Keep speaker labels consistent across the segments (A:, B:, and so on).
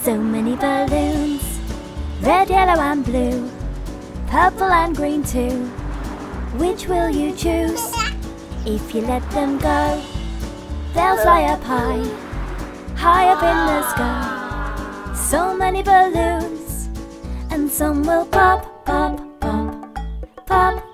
A: So many balloons, red, yellow, and blue, purple and green too. Which will you choose? If you let them go, they'll fly up high, high up in the sky. So many balloons, and some will pop, pop, pop, pop,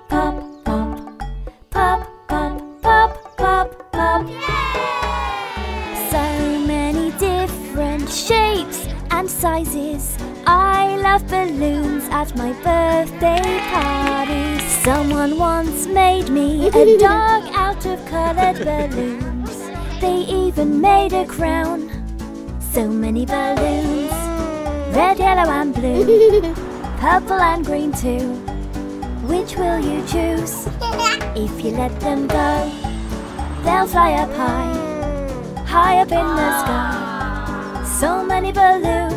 A: I love balloons at my birthday party. Someone once made me a dog out of colored balloons. They even made a crown. So many balloons, red, yellow, and blue, purple and green too. Which will you choose? If you let them go, they'll fly up high, high up in the sky. So many balloons,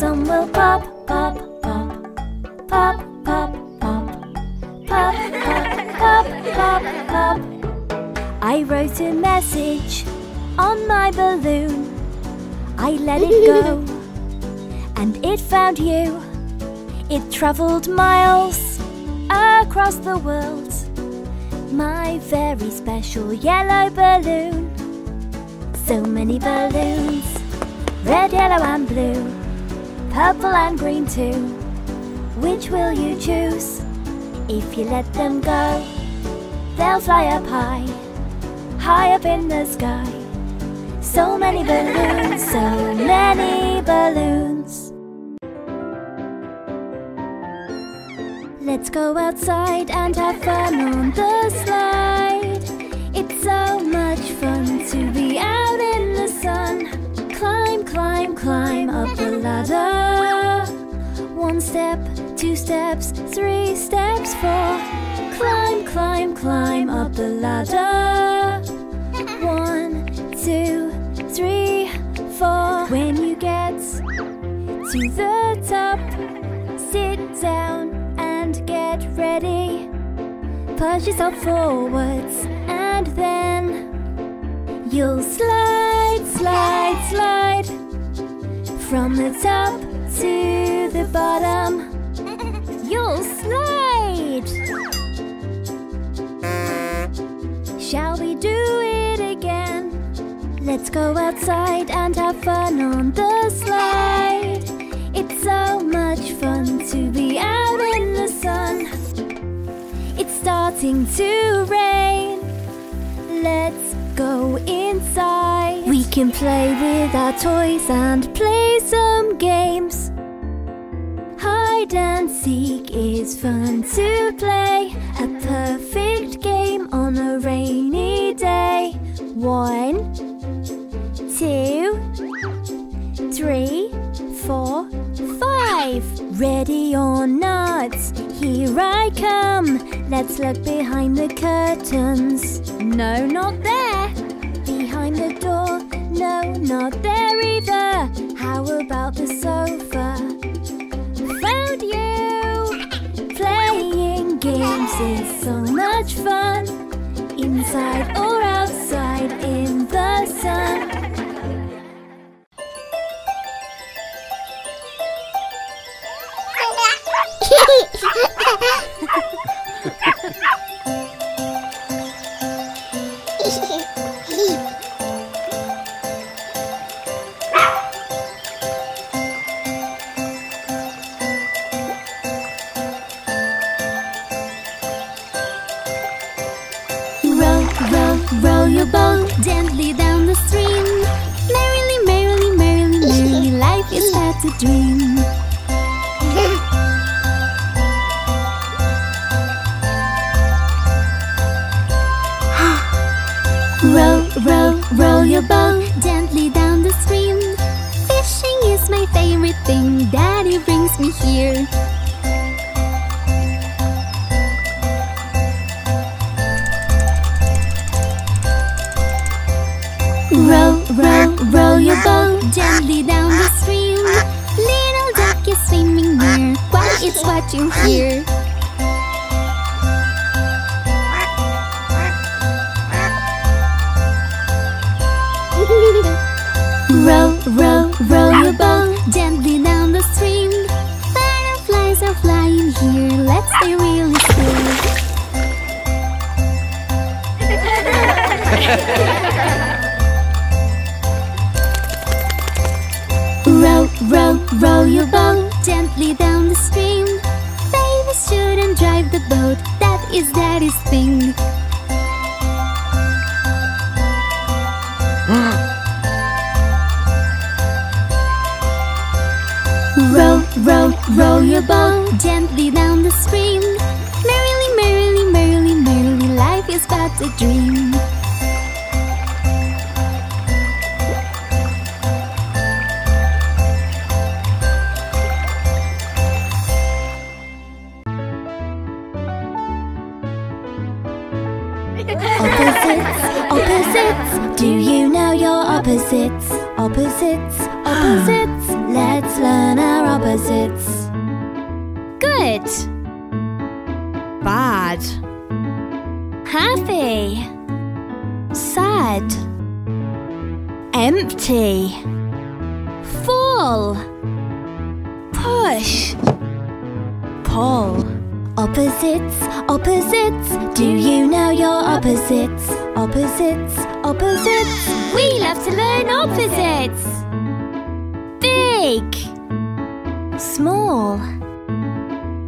A: some will pop, pop, pop, pop, pop, pop, pop, pop, pop, pop, pop. I wrote a message on my balloon. I let it go, and it found you. It traveled miles across the world. My very special yellow balloon. So many balloons, red, yellow, and blue, purple and green too. Which will you choose? If you let them go, they'll fly up high, high up in the sky. So many balloons, so many balloons. Let's go outside and have fun steps, three steps, four. Climb, climb, climb up the ladder. One, two, three, four. When you get to the top, sit down and get ready. Push yourself forwards and then you'll slide, slide, slide from the top to the bottom. You'll slide. Shall we do it again? Let's go outside and have fun on the slide. It's so much fun to be out in the sun. It's starting to rain. Let's go inside. We can play with our toys and play some is fun to play. A perfect game on a rainy day. One, two, three, four, five. Ready or not, here I come. Let's look behind the curtains. No, not there. Fun. Inside or outside in the sun.
B: row, your boat gently down the stream. Merrily, merrily, merrily, merrily, life is but a dream. row, row, row your boat gently down the stream. Fishing is my favorite thing. Daddy brings me here. It's watching here. Row, row, row your boat gently down the stream. Butterflies are flying here, let's be really still. row, row, row your boat gently down boat, that is daddy's thing. row, row, row your boat gently down the stream. Merrily, merrily, merrily, merrily, life is but a dream.
A: Bad. Happy. Sad. Empty. Full. Push. Pull. Opposites, opposites. Do you know your opposites? Opposites, opposites. We love to learn opposites. Big, small,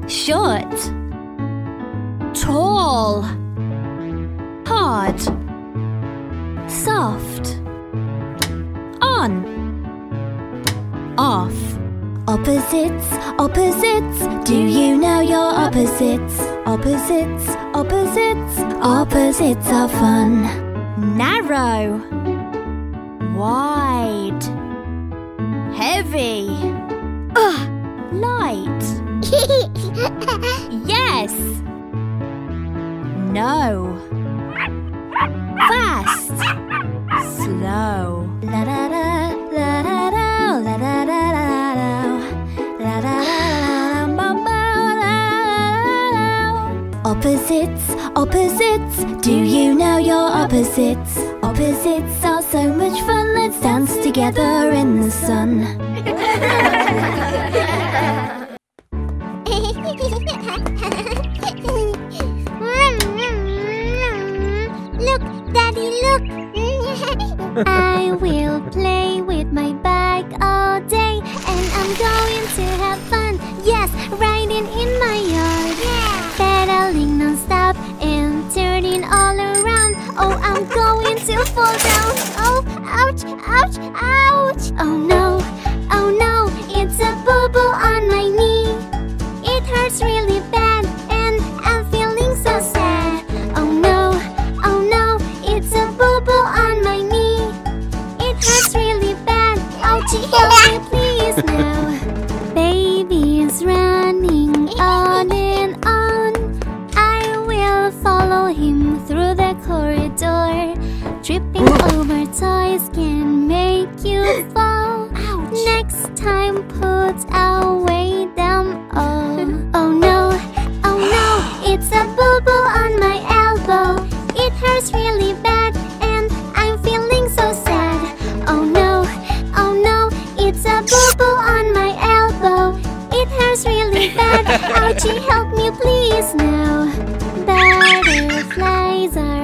A: short, tall, hard, soft, on, off. Opposites, opposites. Do you know your opposites? Opposites, opposites. Opposites are fun. Narrow, wide, heavy, Ugh, light. yes, no, fast, slow. La da da. Opposites, opposites. Do you know your opposites? Opposites are so much fun. Let's dance together in the sun.
B: Look! I will play with my bike all day, and I'm going to have fun. Yes, riding in my yard, pedaling non-stop and turning all around. Oh, I'm going to fall down. Oh, ouch, ouch, ouch! Corridor. Tripping over toys can make you fall. Ouch. Next time, put away them all. Oh no, oh no, it's a bubble on my elbow. It hurts really bad, and I'm feeling so sad. Oh no, oh no, it's a bubble on my elbow. It hurts really bad. Ouchie, help me please now. Butterflies are